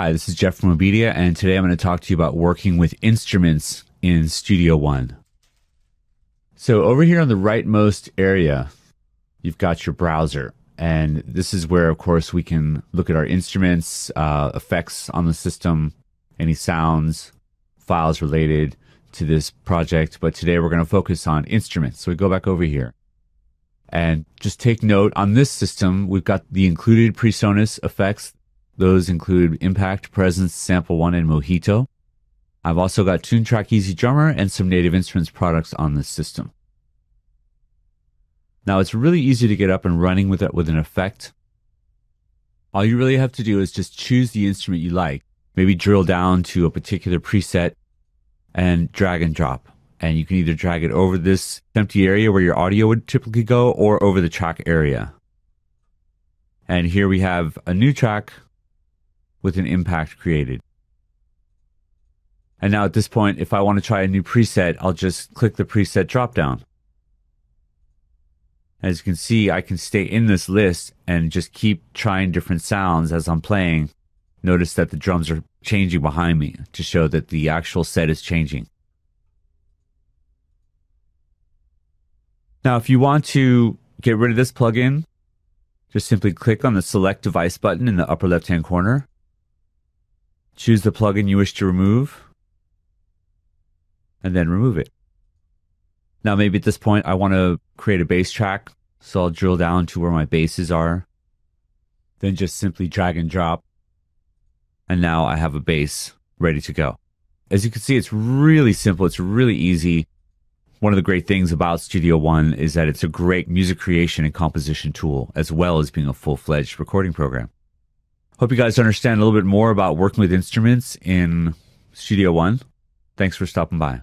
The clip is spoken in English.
Hi, this is Jeff from Obedia, and today I'm going to talk to you about working with instruments in Studio One. So, over here on the rightmost area, you've got your browser. And this is where, of course, we can look at our instruments, uh, effects on the system, any sounds, files related to this project. But today we're going to focus on instruments. So we go back over here. And just take note on this system, we've got the included PreSonus effects. Those include Impact, Presence, Sample One, and Mojito. I've also got Toontrack EZdrummer and some Native Instruments products on this system. Now it's really easy to get up and running with it with an effect. All you really have to do is just choose the instrument you like. Maybe drill down to a particular preset and drag and drop. And you can either drag it over this empty area where your audio would typically go or over the track area. And here we have a new track with an impact created. And now at this point, if I want to try a new preset, I'll just click the preset dropdown. As you can see, I can stay in this list and just keep trying different sounds as I'm playing. Notice that the drums are changing behind me to show that the actual set is changing. Now, if you want to get rid of this plugin, just simply click on the select device button in the upper left hand corner. Choose the plugin you wish to remove and then remove it. Now, maybe at this point, I want to create a bass track. So I'll drill down to where my basses are. Then just simply drag and drop. And now I have a bass ready to go. As you can see, it's really simple. It's really easy. One of the great things about Studio One is that it's a great music creation and composition tool, as well as being a full fledged recording program. Hope you guys understand a little bit more about working with instruments in Studio One. Thanks for stopping by.